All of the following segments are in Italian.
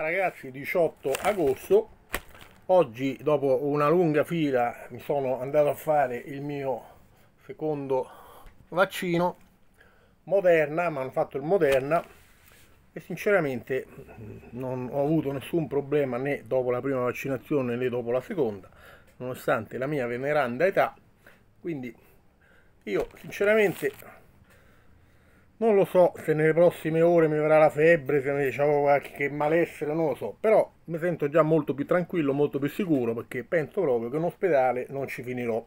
Ragazzi 18 agosto. Oggi dopo una lunga fila mi sono andato a fare il mio secondo vaccino. Moderna, mi hanno fatto il Moderna e sinceramente non ho avuto nessun problema né dopo la prima vaccinazione né dopo la seconda nonostante la mia veneranda età. Quindi io sinceramente non lo so se nelle prossime ore mi verrà la febbre, se mi diciamo qualche malessere, non lo so, però mi sento già molto più tranquillo, molto più sicuro perché penso proprio che in ospedale non ci finirò,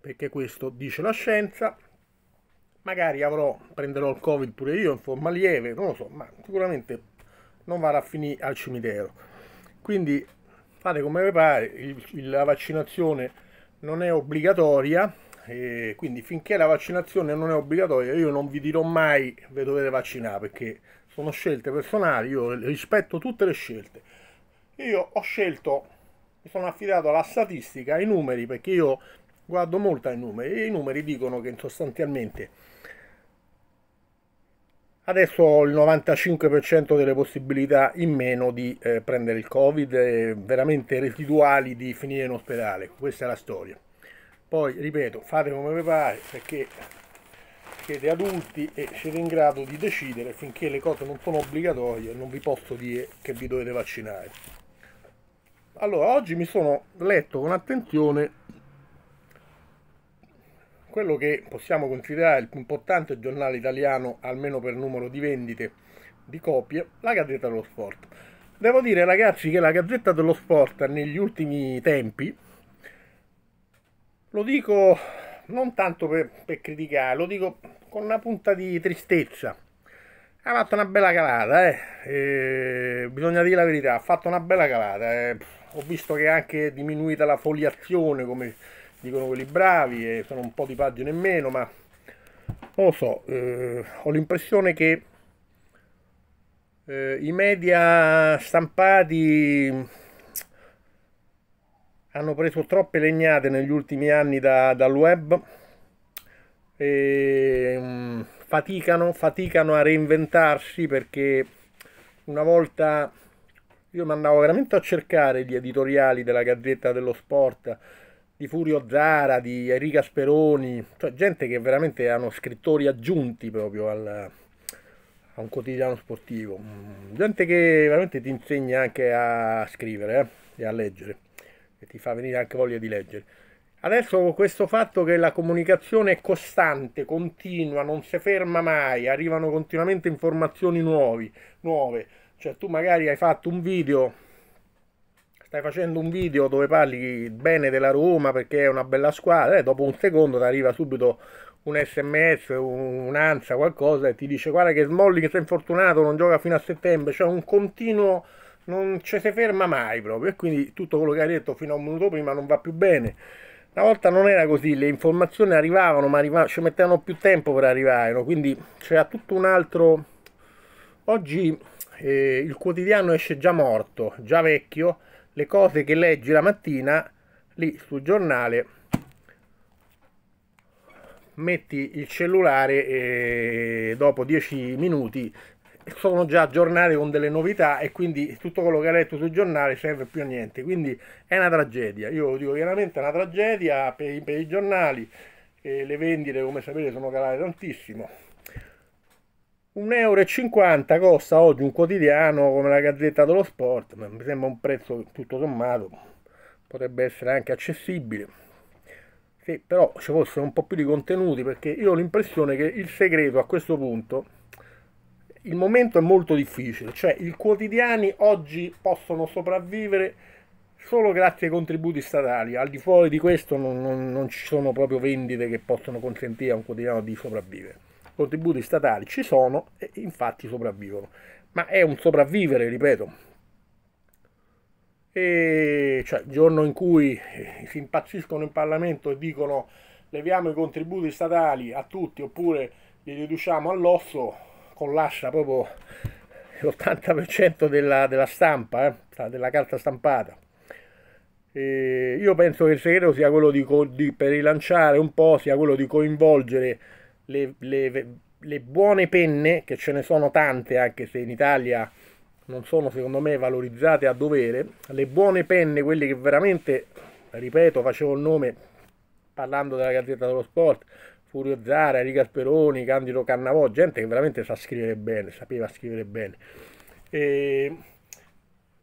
perché questo dice la scienza. Magari avrò, prenderò il covid pure io in forma lieve, non lo so, ma sicuramente non vado a finire al cimitero. Quindi fate come vi pare, il, la vaccinazione non è obbligatoria, e quindi finché la vaccinazione non è obbligatoria io non vi dirò mai vi dovete vaccinare perché sono scelte personali, io rispetto tutte le scelte. Io ho scelto, mi sono affidato alla statistica, ai numeri, perché io guardo molto ai numeri e i numeri dicono che sostanzialmente adesso ho il 95% delle possibilità in meno di eh, prendere il covid, veramente residuali di finire in ospedale, questa è la storia. Poi, ripeto, fate come vi pare perché siete adulti e siete in grado di decidere finché le cose non sono obbligatorie, non vi posso dire che vi dovete vaccinare. Allora, oggi mi sono letto con attenzione quello che possiamo considerare il più importante giornale italiano, almeno per numero di vendite di copie, la Gazzetta dello Sport. Devo dire ragazzi che la Gazzetta dello Sport negli ultimi tempi lo dico non tanto per, per criticare, lo dico con una punta di tristezza. Ha fatto una bella calata, eh. E bisogna dire la verità, ha fatto una bella calata. Eh. Ho visto che è anche diminuita la foliazione, come dicono quelli bravi, e sono un po' di pagine in meno, ma non lo so, eh, ho l'impressione che eh, i media stampati hanno preso troppe legnate negli ultimi anni da, dal web e um, faticano, faticano a reinventarsi perché una volta io mi andavo veramente a cercare gli editoriali della Gazzetta dello Sport di Furio Zara, di Enrica Speroni, cioè gente che veramente hanno scrittori aggiunti proprio al, a un quotidiano sportivo, mm, gente che veramente ti insegna anche a scrivere eh, e a leggere che ti fa venire anche voglia di leggere. Adesso questo fatto che la comunicazione è costante, continua, non si ferma mai, arrivano continuamente informazioni nuovi, nuove, cioè tu magari hai fatto un video, stai facendo un video dove parli bene della Roma perché è una bella squadra, e dopo un secondo ti arriva subito un sms, un'ansia, qualcosa e ti dice guarda che Smalling si è infortunato, non gioca fino a settembre, cioè un continuo non ci si ferma mai proprio e quindi tutto quello che hai detto fino a un minuto prima non va più bene. Una volta non era così, le informazioni arrivavano, ma arrivavano, ci mettevano più tempo per arrivare, no? quindi c'era tutto un altro... Oggi eh, il quotidiano esce già morto, già vecchio, le cose che leggi la mattina lì sul giornale metti il cellulare e dopo 10 minuti sono già aggiornate con delle novità e quindi tutto quello che hai letto sul giornale serve più a niente. Quindi è una tragedia. Io lo dico chiaramente, è una tragedia per, i, per i giornali. E le vendite, come sapete, sono calate tantissimo. 1,50 euro costa oggi un quotidiano come la Gazzetta dello Sport. Mi sembra un prezzo tutto sommato, potrebbe essere anche accessibile. Sì, però ci fossero un po' più di contenuti perché io ho l'impressione che il segreto a questo punto il momento è molto difficile, cioè i quotidiani oggi possono sopravvivere solo grazie ai contributi statali, al di fuori di questo non, non, non ci sono proprio vendite che possono consentire a un quotidiano di sopravvivere. I contributi statali ci sono e infatti sopravvivono, ma è un sopravvivere, ripeto. E cioè il giorno in cui si impazziscono in Parlamento e dicono leviamo i contributi statali a tutti oppure li riduciamo all'osso, collassa proprio l'80% della, della stampa, eh, della carta stampata. E io penso che il segreto sia quello di, di, per rilanciare un po', sia quello di coinvolgere le, le, le, buone penne, che ce ne sono tante, anche se in Italia non sono secondo me valorizzate a dovere. Le buone penne, quelle che veramente, ripeto, facevo il nome parlando della Gazzetta dello Sport, Furio Zara, Riga Speroni, Candido Cannavò, gente che veramente sa scrivere bene, sapeva scrivere bene. E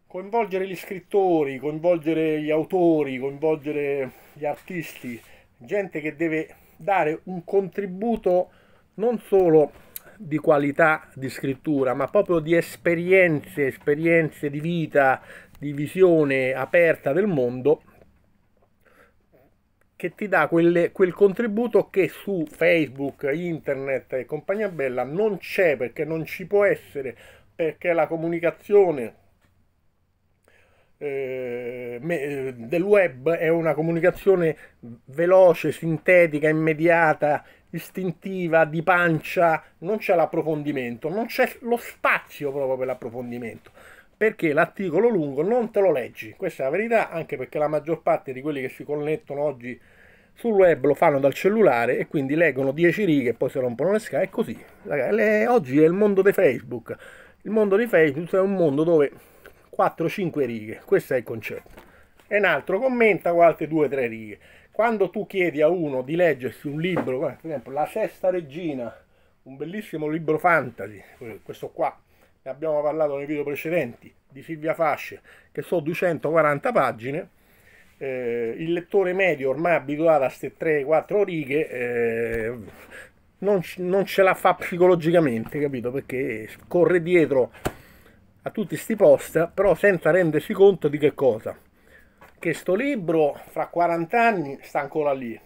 coinvolgere gli scrittori, coinvolgere gli autori, coinvolgere gli artisti, gente che deve dare un contributo non solo di qualità di scrittura, ma proprio di esperienze, esperienze di vita, di visione aperta del mondo, che ti dà quelle, quel contributo che su Facebook, internet e compagnia bella non c'è perché non ci può essere, perché la comunicazione eh, del web è una comunicazione veloce, sintetica, immediata, istintiva, di pancia, non c'è l'approfondimento, non c'è lo spazio proprio per l'approfondimento, perché l'articolo lungo non te lo leggi, questa è la verità, anche perché la maggior parte di quelli che si connettono oggi sul web lo fanno dal cellulare e quindi leggono 10 righe e poi si rompono le scale, è così. Oggi è il mondo di Facebook, il mondo di Facebook è un mondo dove 4-5 righe, questo è il concetto. E un altro commenta qualche 2-3 righe quando tu chiedi a uno di leggersi un libro, per esempio La Sesta Regina, un bellissimo libro fantasy, questo qua, ne abbiamo parlato nei video precedenti, di Silvia Fasce, che sono 240 pagine, eh, il lettore medio ormai abituato a queste 3-4 righe eh, non, non, ce la fa psicologicamente, capito? Perché corre dietro a tutti questi post, però senza rendersi conto di che cosa. Che sto libro fra 40 anni sta ancora lì.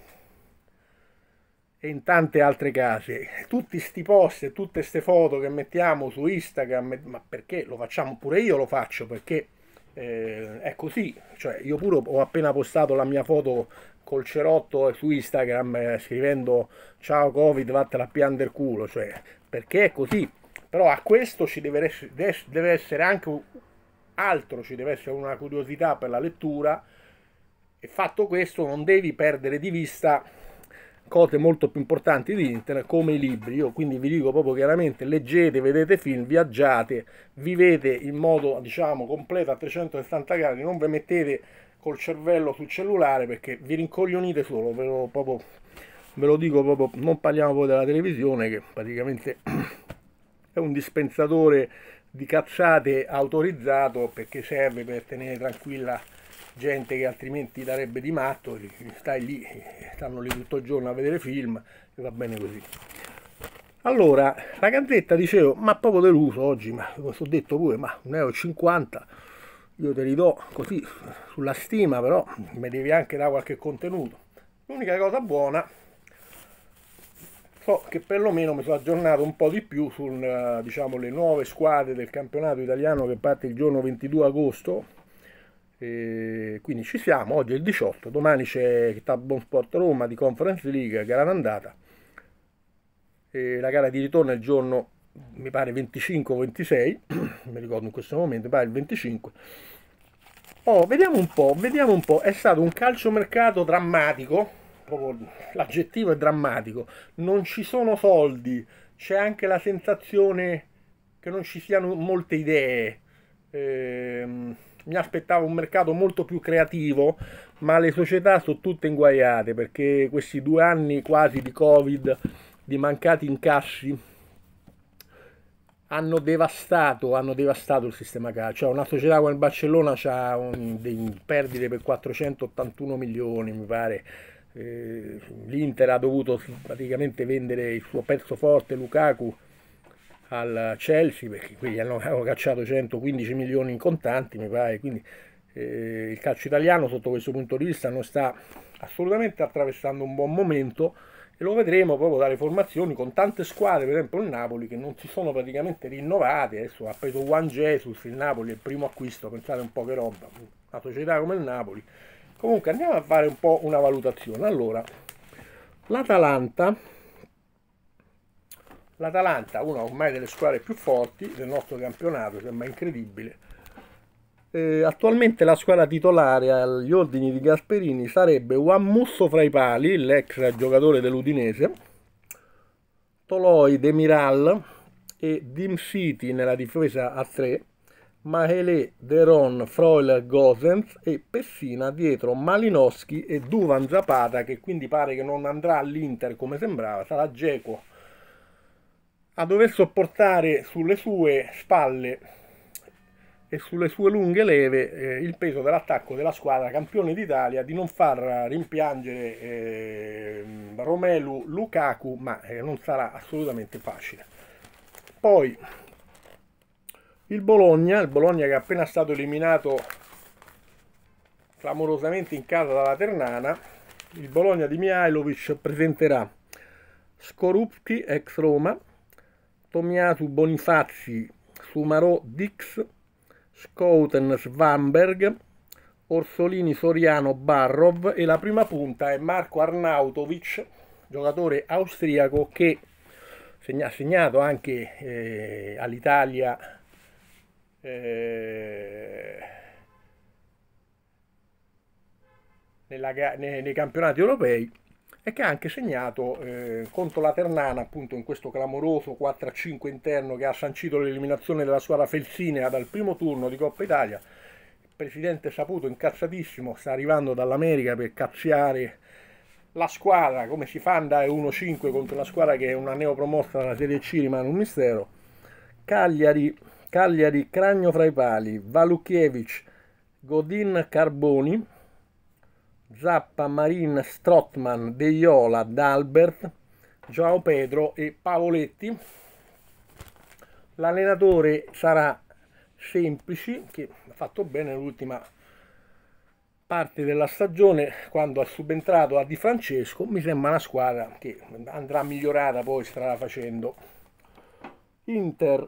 E in tante altre case. Tutti sti post e tutte queste foto che mettiamo su Instagram ma perché lo facciamo pure io lo faccio perché eh, è così. Cioè io pure ho appena postato la mia foto col cerotto su Instagram eh, scrivendo ciao covid vattene a piangere culo cioè perché è così. Però a questo ci deve deve essere anche altro ci deve essere una curiosità per la lettura. E fatto questo non devi perdere di vista cose molto più importanti di internet come i libri. Io quindi vi dico proprio chiaramente leggete, vedete film, viaggiate, vivete in modo diciamo completo a 360 gradi, non vi mettete col cervello sul cellulare perché vi rincoglionite solo, ve lo, proprio, ve lo dico proprio, non parliamo poi della televisione che praticamente è un dispensatore di cazzate autorizzato perché serve per tenere tranquilla gente che altrimenti darebbe di matto, stai lì, stanno lì tutto il giorno a vedere film e va bene così. Allora, la gazzetta dicevo, ma proprio deluso oggi, ma come ho detto pure, ma 1,50 euro io te li do così sulla stima, però mi devi anche dare qualche contenuto. L'unica cosa buona so che perlomeno mi sono aggiornato un po' di più sulle diciamo, nuove squadre del campionato italiano che parte il giorno 22 agosto. E quindi ci siamo, oggi è il 18, domani c'è Tabon Sport Roma di Conference League, gara d'andata. E la gara di ritorno è il giorno, mi pare 25 o 26, mi ricordo in questo momento, mi pare il 25. Oh, vediamo un po', vediamo un po', è stato un calciomercato drammatico, l'aggettivo è drammatico, non ci sono soldi, c'è anche la sensazione che non ci siano molte idee. Eh, mi aspettavo un mercato molto più creativo, ma le società sono tutte inguaiate perché questi due anni quasi di Covid, di mancati incassi, hanno devastato, hanno devastato il sistema calcio. Cioè una società come il Barcellona ha un, dei perdite per 481 milioni, mi pare eh, l'Inter ha dovuto praticamente vendere il suo pezzo forte Lukaku al Chelsea perché qui gli hanno, hanno cacciato 115 milioni in contanti mi pare quindi eh, il calcio italiano sotto questo punto di vista non sta assolutamente attraversando un buon momento e lo vedremo proprio dalle formazioni con tante squadre, per esempio il Napoli, che non si sono praticamente rinnovate. Adesso ha preso Juan Jesus, il Napoli, il primo acquisto, pensate un po' che roba, una società come il Napoli comunque andiamo a fare un po' una valutazione allora l'Atalanta l'Atalanta una ormai delle squadre più forti del nostro campionato sembra incredibile. Eh, attualmente la squadra titolare agli ordini di Gasperini sarebbe Juan Musso fra i pali l'ex giocatore dell'Udinese Toloi Demiral e Dim City nella difesa a 3 Mahele, Deron, Freuler, Gosens e Pessina dietro Malinowski e Duvan Zapata che quindi pare che non andrà all'Inter come sembrava, sarà Geco a dover sopportare sulle sue spalle e sulle sue lunghe leve eh, il peso dell'attacco della squadra campione d'Italia di non far rimpiangere eh, Romelu Lukaku ma eh, non sarà assolutamente facile. Poi il Bologna, il Bologna che è appena stato eliminato clamorosamente in casa dalla Ternana, il Bologna di Mihailovic presenterà Skorupski ex Roma, Tomiasu Bonifazzi, Sumarò Dix, Schouten Svamberg, Orsolini Soriano Barrov e la prima punta è Marco Arnautovic, giocatore austriaco che ha segnato anche eh, all'Italia eh, nella, nei, nei, campionati europei e che ha anche segnato eh, contro la Ternana appunto in questo clamoroso 4-5 interno che ha sancito l'eliminazione della squadra felsinea dal primo turno di Coppa Italia. Il presidente Saputo incazzatissimo sta arrivando dall'America per cazziare la squadra come si fa andare 1-5 contro una squadra che è una neopromossa dalla Serie C rimane un mistero. Cagliari Cagliari Cragno fra i pali, Valukiewicz, Godin Carboni, Zappa Marin Strotman, De Iola, D'Albert, Joao Pedro e Pavoletti. L'allenatore sarà Semplici, che ha fatto bene l'ultima parte della stagione quando ha subentrato a Di Francesco. Mi sembra una squadra che andrà migliorata poi strada facendo. Inter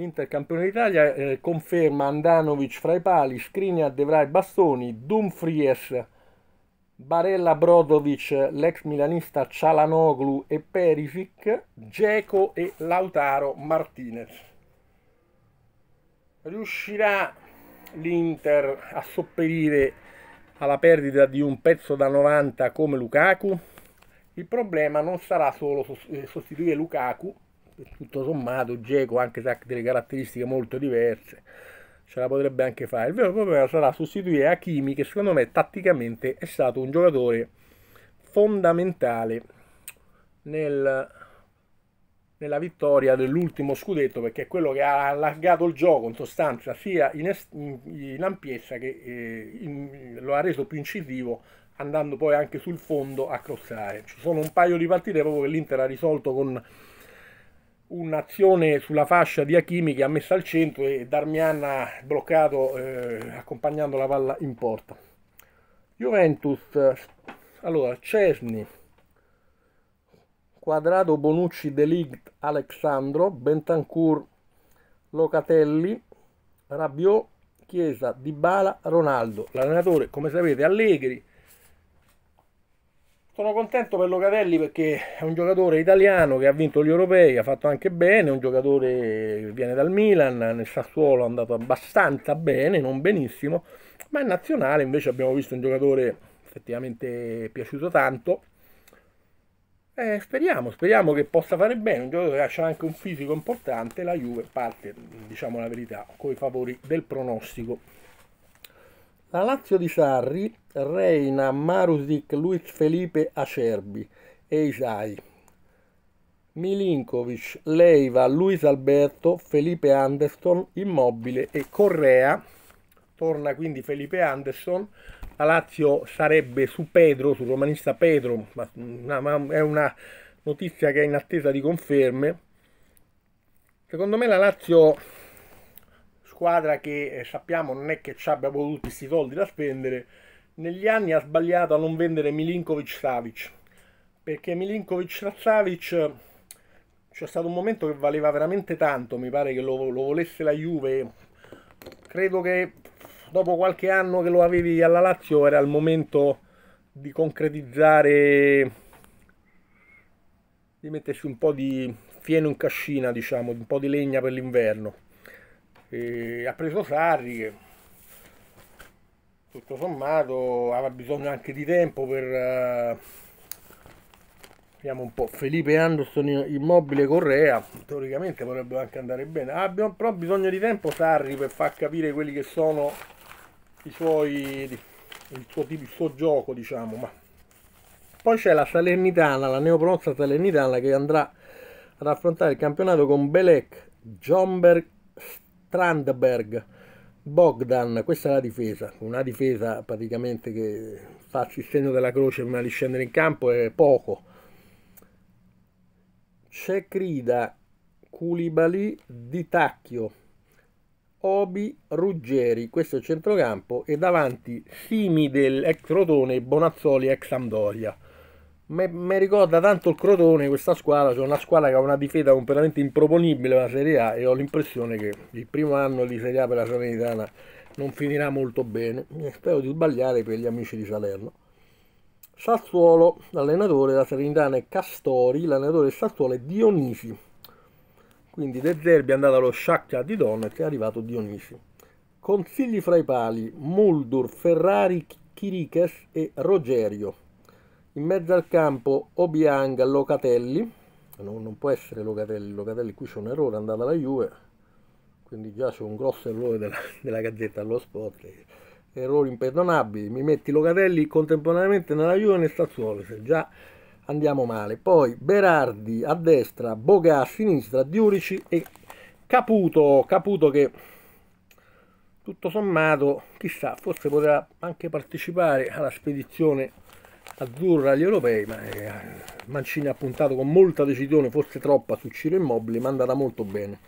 Inter campione d'Italia eh, conferma Andanovic fra i pali, Skriniar, De Vrij, Bastoni, Dumfries, Barella, Brodovic, l'ex milanista Cialanoglu e Perisic, Geco e Lautaro Martinez. Riuscirà l'Inter a sopperire alla perdita di un pezzo da 90 come Lukaku? Il problema non sarà solo eh, sostituire Lukaku, tutto sommato Geco anche se ha delle caratteristiche molto diverse ce la potrebbe anche fare. Il vero problema sarà sostituire Hakimi che secondo me tatticamente è stato un giocatore fondamentale nel, nella vittoria dell'ultimo scudetto perché è quello che ha allargato il gioco in sostanza sia in, in, ampiezza che eh, in, lo ha reso più incisivo andando poi anche sul fondo a crossare. Ci sono un paio di partite proprio che l'Inter ha risolto con un'azione sulla fascia di Hakimi che ha messo al centro e Darmian ha bloccato eh, accompagnando la palla in porta. Juventus, allora Cesni, Quadrado, Bonucci, Delict, Alexandro, Bentancur, Locatelli, Rabiot, Chiesa, Dybala, Ronaldo. L'allenatore, come sapete, Allegri, sono contento per Locatelli perché è un giocatore italiano che ha vinto gli europei, ha fatto anche bene, è un giocatore che viene dal Milan, nel Sassuolo è andato abbastanza bene, non benissimo, ma in nazionale invece abbiamo visto un giocatore effettivamente piaciuto tanto. Eh, speriamo, speriamo che possa fare bene, un giocatore che ha anche un fisico importante, la Juve parte, diciamo la verità, con i favori del pronostico. La Lazio di Sarri, Reina, Marusic, Luis Felipe Acerbi e Isai. Milinkovic, Leiva, Luis Alberto, Felipe Anderson, Immobile e Correa. Torna quindi Felipe Anderson. La Lazio sarebbe su Pedro, sul romanista Pedro, ma è una notizia che è in attesa di conferme. Secondo me la Lazio squadra che eh, sappiamo non è che ci abbia avuto tutti questi soldi da spendere, negli anni ha sbagliato a non vendere Milinkovic Savic, perché Milinkovic Savic c'è stato un momento che valeva veramente tanto, mi pare che lo, lo volesse la Juve, credo che dopo qualche anno che lo avevi alla Lazio era il momento di concretizzare, di mettersi un po' di fieno in cascina, diciamo, un po' di legna per l'inverno e ha preso Sarri che tutto sommato aveva bisogno anche di tempo per, uh, Vediamo un po'. Felipe Anderson immobile Correa. Teoricamente potrebbe anche andare bene. Abbiamo però bisogno di tempo Sarri per far capire quelli che sono i suoi. il suo, il suo gioco, diciamo. Ma poi c'è la Salernitana, la neopromossa Salernitana che andrà ad affrontare il campionato con Belek, Jomberg, Strandberg, Bogdan. Questa è la difesa. Una difesa praticamente che fa il segno della croce prima di scendere in campo è poco Cecrida, Culibali, Di Tacchio, Obi, Ruggeri, questo è il centrocampo, e davanti Simi del ex Crotone e Bonazzoli ex Sampdoria. Mi ricorda tanto il Crotone questa squadra, cioè una squadra che ha una difesa completamente improponibile per la Serie A e ho l'impressione che il primo anno di Serie A per la Salernitana non finirà molto bene. Spero di sbagliare per gli amici di Salerno. Sassuolo, l'allenatore della Salernitana è Castori, l'allenatore del Sassuolo è Dionisi. Quindi De Zerbi è andato allo Shakhtar di Donetsk e è arrivato Dionisi. Consigli fra i pali, Muldur, Ferrari, Chiriches e Rogerio. In mezzo al campo Obiang, Locatelli. No, non può essere Locatelli, Locatelli qui c'è un errore, è andata alla Juve. Quindi già c'è un grosso errore della, della Gazzetta dello Sport errori imperdonabili, mi metti Locatelli contemporaneamente nella Juve e nel Sassuolo, se già andiamo male. Poi Berardi a destra, Boga a sinistra, Diurici e Caputo, Caputo che tutto sommato, chissà, forse potrà anche partecipare alla spedizione azzurra agli europei, ma eh, Mancini ha puntato con molta decisione, forse troppa, su Ciro Immobile, ma è andata molto bene.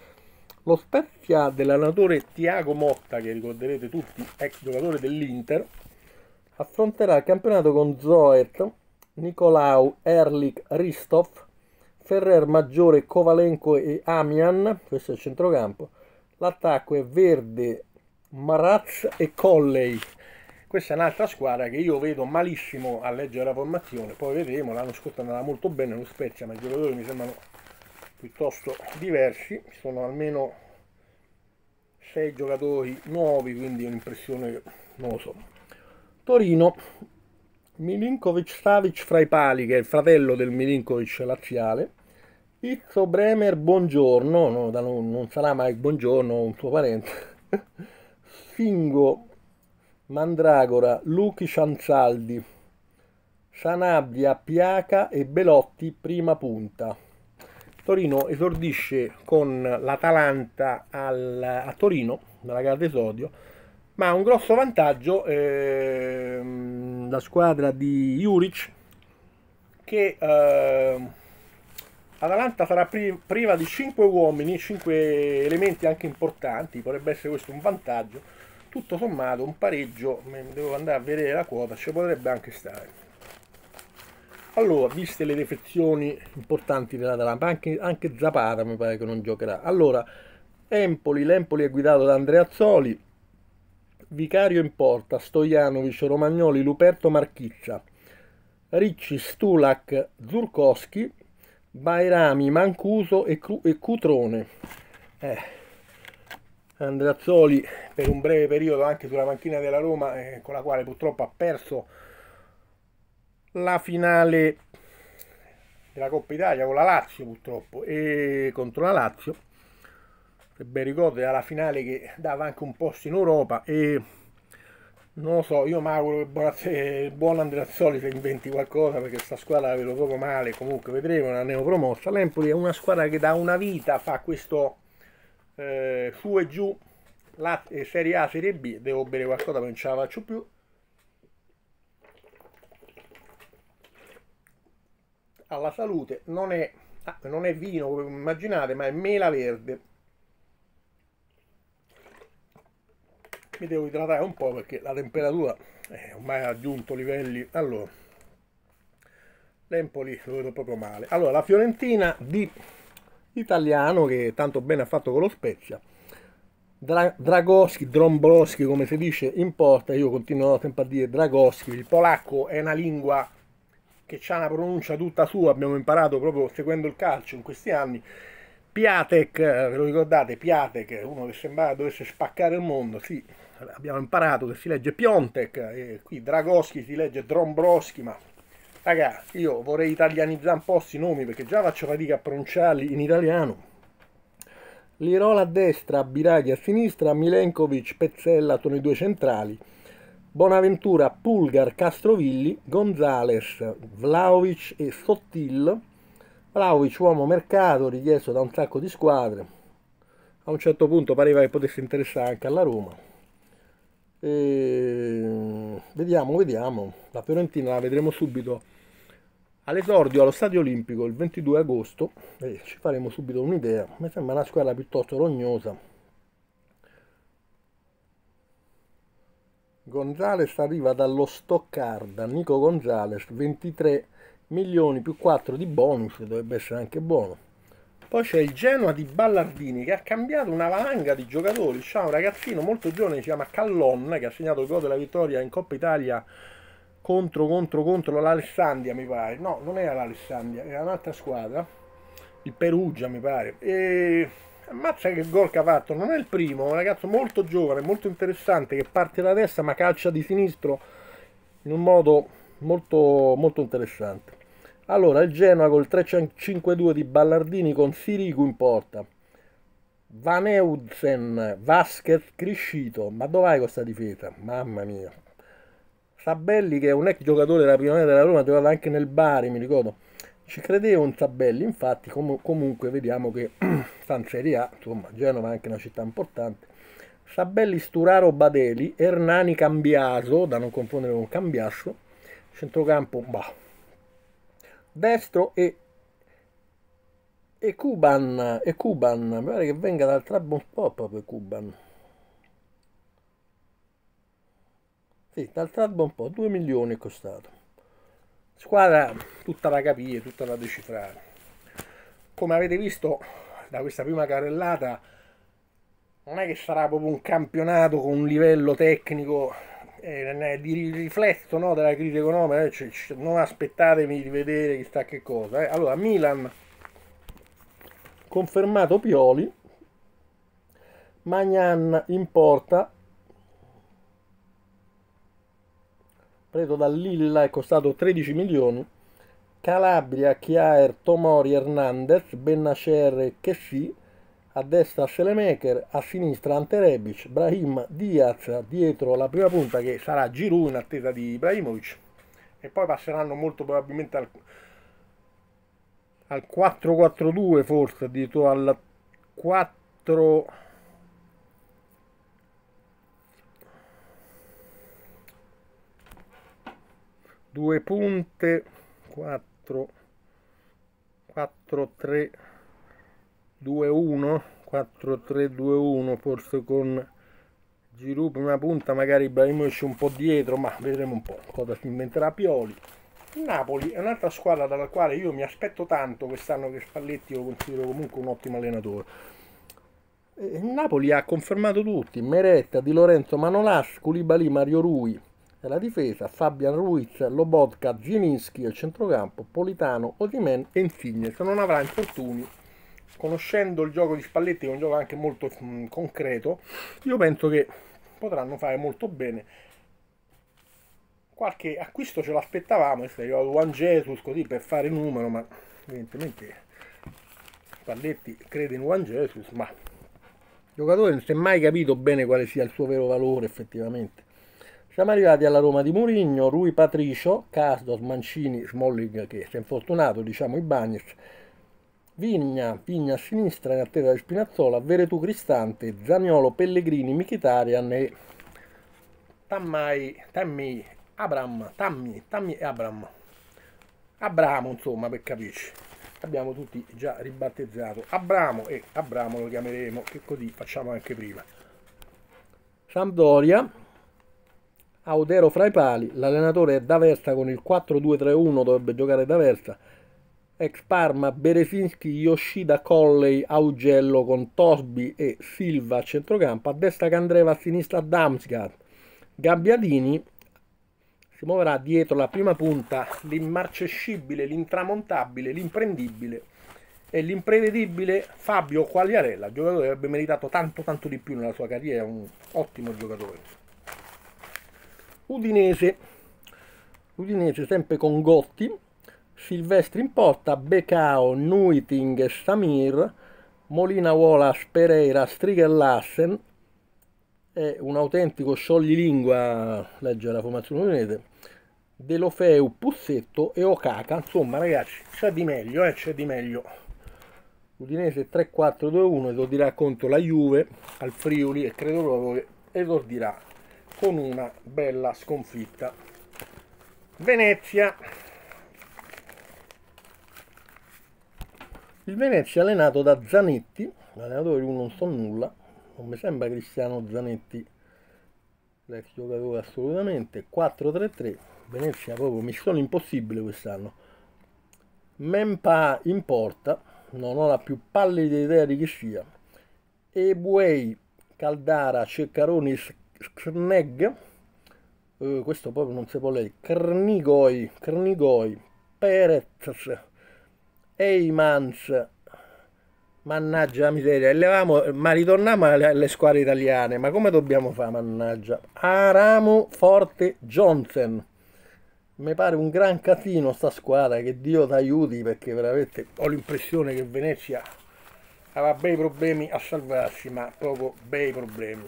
Lo Spezia dell'allenatore Tiago Motta, che ricorderete tutti, ex giocatore dell'Inter, affronterà il campionato con Zoet, Nicolau, Erlich, Ristov, Ferrer Maggiore, Kovalenko e Amian, questo è il centrocampo. L'attacco è Verde, Maraz e Colley. Questa è un'altra squadra che io vedo malissimo a leggere la formazione, poi vedremo, l'anno scorso andava molto bene lo Spezia, ma i giocatori mi sembrano piuttosto diversi, ci sono almeno 6 giocatori nuovi, quindi un'impressione non lo so. Torino, Milinkovic Savic fra i pali, che è il fratello del Milinkovic laziale. Izzo Bremer, buongiorno, no, non, non sarà mai buongiorno, un suo parente. Fingo, Mandragora, Luchi Cianzaldi, Sanabria, Piaca e Belotti, prima punta. Torino esordisce con l'Atalanta al, a Torino, nella gara d'esordio, ma ha un grosso vantaggio eh, la squadra di Juric che eh, Atalanta sarà pri priva di 5 uomini, 5 elementi anche importanti, potrebbe essere questo un vantaggio. Tutto sommato un pareggio, devo andare a vedere la quota, ci potrebbe anche stare. Allora, viste le defezioni importanti dell'Atalanta, anche, anche Zapata mi pare che non giocherà. Allora, Empoli, l'Empoli è guidato da Andrea Azzoli, Vicario in porta, Stojanovic, Romagnoli, Luperto Marchizza, Ricci, Stulak, Zurkowski, Bairami, Mancuso e, e Cutrone. Eh. Andreazzoli per un breve periodo anche sulla panchina della Roma, eh, con la quale purtroppo ha perso la finale della Coppa Italia con la Lazio purtroppo e contro la Lazio se ben ricordo era la finale che dava anche un posto in Europa e non lo so, io mi auguro che buon Andreazzoli se inventi qualcosa perché questa squadra la vedo proprio male, comunque vedremo, la neopromossa. L'Empoli è una squadra che da una vita fa questo eh, su e giù, la, eh, Serie A, Serie B, devo bere qualcosa perché non ce la faccio più. alla salute non è, ah, non è vino come immaginate ma è mela verde. Mi devo idratare un po' perché la temperatura è ormai ha raggiunto livelli allora l'Empoli lo vedo proprio male. Allora la Fiorentina di italiano che tanto bene ha fatto con lo Spezia Dra- Dragoschi, Drombrowski come si dice in porta io continuo sempre a dire Dragoschi il polacco è una lingua che ha una pronuncia tutta sua, abbiamo imparato proprio seguendo il calcio in questi anni. Piatek, eh, ve lo ricordate? Piatek, uno che sembrava dovesse spaccare il mondo, sì, abbiamo imparato che si legge Piontek, e qui Dragoschi si legge Drombrowski, ma raga, io vorrei italianizzare un po' questi nomi perché già faccio fatica a pronunciarli in italiano. Lirola a destra, Biraghi a sinistra, Milenkovic, Pezzella sono i due centrali. Bonaventura, Pulgar, Castrovilli, Gonzales, Vlaovic e Sottil. Vlaovic uomo mercato, richiesto da un sacco di squadre. A un certo punto pareva che potesse interessare anche alla Roma. E... Vediamo, vediamo. La Fiorentina la vedremo subito all'esordio allo Stadio Olimpico il 22 agosto e ci faremo subito un'idea. Mi sembra una squadra piuttosto rognosa. Gonzales arriva dallo Stoccarda, Nico Gonzales 23 milioni più 4 di bonus, dovrebbe essere anche buono. Poi c'è il Genoa di Ballardini che ha cambiato una valanga di giocatori. C'è un ragazzino molto giovane si chiama Callon che ha segnato il gol della vittoria in Coppa Italia contro, contro, contro l'Alessandia, mi pare. No, non era l'Alessandia, era un'altra squadra. Il Perugia, mi pare. E ammazza che gol che ha fatto. Non è il primo, un ragazzo molto giovane, molto interessante che parte da destra ma calcia di sinistro in un modo molto, molto interessante. Allora, il Genoa col 3-5-2 di Ballardini con Sirigu in porta. Van Eudsen, Vasquez, Criscito. Ma dov'hai questa difesa? Mamma mia. Sabelli, che è un ex giocatore della prima della Roma, ha giocato anche nel Bari, mi ricordo. Ci credevo in Sabelli, infatti com comunque vediamo che sta in Serie A, insomma, Genova è anche una città importante. Sabelli, Sturaro, Badeli, Hernani, Cambiaso, da non confondere con Cambiasso, centrocampo, bah, destro e e Cuban, e Cuban, mi pare che venga dal Trabzonspor proprio Cuban. Sì, dal Trabzonspor, 2 milioni è costato. Squadra tutta da capire, tutta da decifrare. Come avete visto da questa prima carrellata, non è che sarà proprio un campionato con un livello tecnico eh, di riflesso no, della crisi economica, cioè, non aspettatevi di vedere chissà che cosa. Eh. Allora, Milan, confermato Pioli, Magnan in porta, preso da Lilla, è costato 13 milioni, Calabria, Chiaer, Tomori, Hernandez, Benacer e Chessy, a destra Selemaker, a sinistra Ante Rebic, Brahim Diaz dietro la prima punta che sarà Giroud in attesa di Ibrahimovic. E poi passeranno molto probabilmente al, al 4-4-2 forse addirittura al 4 due punte 4 4 3 2-1 4-3-2-1 forse con Giroud prima punta magari Ibrahimovic un po' dietro ma vedremo un po' cosa si inventerà Pioli. Napoli è un'altra squadra dalla quale io mi aspetto tanto quest'anno che Spalletti lo considero comunque un ottimo allenatore. Il Napoli ha confermato tutti Meretta, Di Lorenzo, Manolas, Koulibaly, Mario Rui la difesa Fabian Ruiz, Lobotka, Zielinski al centrocampo Politano, Osimen e Insigne se non avrà infortuni conoscendo il gioco di Spalletti, che è un gioco anche molto mh, mm, concreto, io penso che potranno fare molto bene. Qualche acquisto ce l'aspettavamo, è arrivato Juan Jesus così per fare numero, ma evidentemente Spalletti crede in Juan Jesus, ma il giocatore non si è mai capito bene quale sia il suo vero valore effettivamente. Siamo arrivati alla Roma di Murigno, Rui Patricio, Casdos, Mancini, Smolling che si è infortunato, diciamo i Bagnes, Vigna, Vigna a sinistra in attesa di Spinazzola, Veretù Cristante, Zaniolo, Pellegrini, Michitarian e Tammai, Tammi, Abram, Tammi, Tammi e Abram. Abramo, insomma, per capirci. Abbiamo tutti già ribattezzato Abramo e Abramo lo chiameremo, che così facciamo anche prima. Sampdoria, Audero fra i pali, l'allenatore è D'Aversa con il 4-2-3-1, dovrebbe giocare D'Aversa. Ex Parma, Beresinski, Yoshida, Colley, Augello con Tosby e Silva a centrocampo, a destra Candreva, a sinistra Damsgaard, Gabbiadini si muoverà dietro la prima punta, l'immarcescibile, l'intramontabile, l'imprendibile e l'imprevedibile Fabio Quagliarella, giocatore che avrebbe meritato tanto tanto di più nella sua carriera, un ottimo giocatore. Udinese. l'Udinese sempre con Gotti, Silvestri in porta, Becao, Nuiting Samir, Molina Wallace, Pereira, Striger è un autentico scioglilingua, legge la formazione udinese, Delofeu, Pussetto e Okaka, insomma ragazzi c'è di meglio, eh, c'è di meglio. Udinese 3-4-2-1 esordirà contro la Juve al Friuli e credo proprio che esordirà con una bella sconfitta. Venezia. Il Venezia allenato da Zanetti, l'allenatore di cui non so nulla, non mi sembra Cristiano Zanetti, l'ex giocatore assolutamente, 4-3-3, Venezia proprio missione impossibile quest'anno. Mempa in porta, non ho la più pallida idea di chi sia. Ebuei, Caldara, Ceccaroni, Sneg, eh, questo proprio non si può leggere, Crnigoi, Crnigoi, Perez, Eimans, mannaggia la miseria, levamo, ma ritorniamo alle, alle, squadre italiane, ma come dobbiamo fare, mannaggia? Aramo, Forte, Johnson, mi pare un gran casino sta squadra, che Dio ti aiuti, perché veramente ho l'impressione che Venezia aveva bei problemi a salvarsi, ma proprio bei problemi.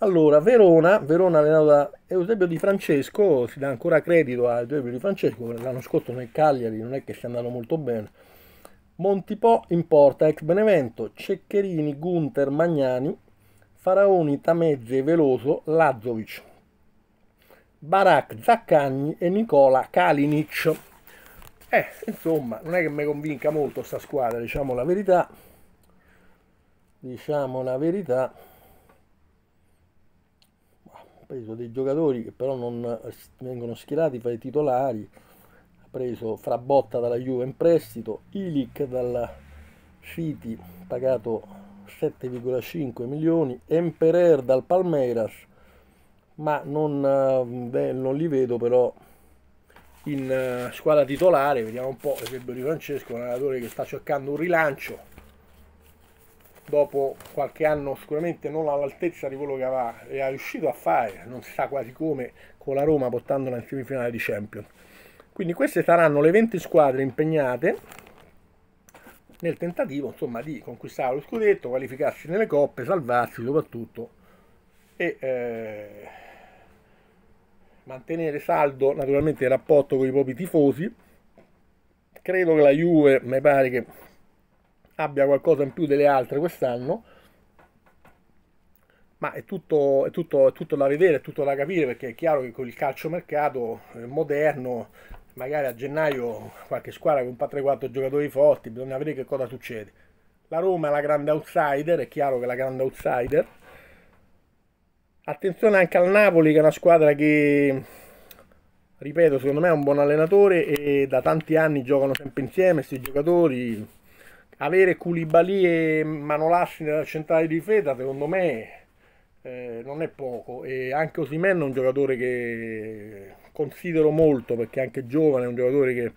Allora, Verona, Verona allenato da Eusebio Di Francesco, si dà ancora credito a Eusebio Di Francesco, l'anno scorso nel Cagliari non è che stia andando molto bene. Montipò in porta, ex Benevento, Ceccherini, Gunter, Magnani, Faraoni, Tamezze, Veloso, Lazovic, Barak, Zaccagni e Nicola Kalinic. Eh, insomma, non è che mi convinca molto sta squadra, diciamo la verità. Diciamo la verità preso dei giocatori che però non vengono schierati fra i titolari, ha preso Frabotta dalla Juve in prestito, Ilic dalla City pagato 7,5 milioni, Emperer dal Palmeiras, ma non, beh, non li vedo però in uh, squadra titolare, vediamo un po', esempio di Francesco, un allenatore che sta cercando un rilancio, dopo qualche anno sicuramente non all'altezza di quello che aveva, era riuscito a fare, non si sa quasi come, con la Roma portandola in semifinale di Champions. Quindi queste saranno le 20 squadre impegnate nel tentativo insomma, di conquistare lo scudetto, qualificarsi nelle coppe, salvarsi soprattutto e eh, mantenere saldo naturalmente il rapporto con i propri tifosi. Credo che la Juve, mi pare che abbia qualcosa in più delle altre quest'anno, ma è tutto, è, tutto, è tutto, da vedere, è tutto da capire perché è chiaro che con il calciomercato eh, moderno, magari a gennaio qualche squadra con 3-4 giocatori forti, bisogna vedere che cosa succede. La Roma è la grande outsider, è chiaro che è la grande outsider. Attenzione anche al Napoli che è una squadra che, ripeto, secondo me è un buon allenatore e da tanti anni giocano sempre insieme questi giocatori avere Koulibaly e Manolassi nella centrale di difesa secondo me eh, non è poco e anche Osimen è un giocatore che considero molto perché anche giovane, è un giocatore che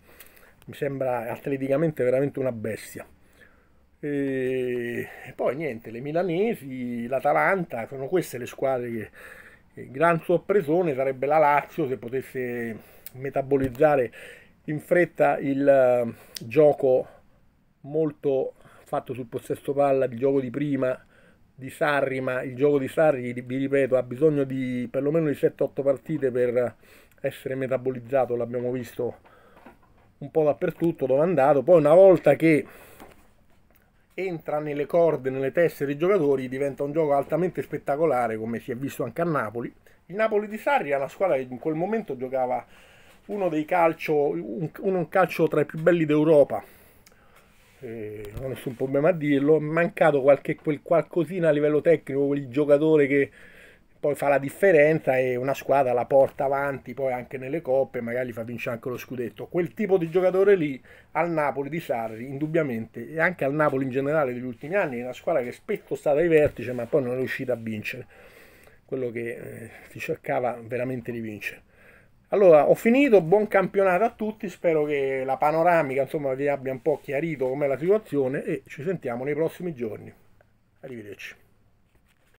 mi sembra atleticamente veramente una bestia. E poi niente, le milanesi, l'Atalanta, sono queste le squadre che gran sorpresone sarebbe la Lazio se potesse metabolizzare in fretta il uh, gioco molto fatto sul possesso palla, il gioco di prima di Sarri, ma il gioco di Sarri, vi ripeto, ha bisogno di perlomeno di 7-8 partite per essere metabolizzato, l'abbiamo visto un po' dappertutto dove è andato, poi una volta che entra nelle corde, nelle teste dei giocatori, diventa un gioco altamente spettacolare, come si è visto anche a Napoli. Il Napoli di Sarri è una squadra che in quel momento giocava uno dei calcio, un, un calcio tra i più belli d'Europa, eh, non ho nessun problema a dirlo, è mancato qualche, quel qualcosina a livello tecnico, quel giocatore che poi fa la differenza e una squadra la porta avanti poi anche nelle coppe, magari fa vincere anche lo scudetto. Quel tipo di giocatore lì al Napoli di Sarri, indubbiamente, e anche al Napoli in generale degli ultimi anni, è una squadra che spesso è stata ai vertici ma poi non è riuscita a vincere quello che eh, si cercava veramente di vincere. Allora, ho finito, buon campionato a tutti, spero che la panoramica insomma vi abbia un po' chiarito com'è la situazione e ci sentiamo nei prossimi giorni. Arrivederci.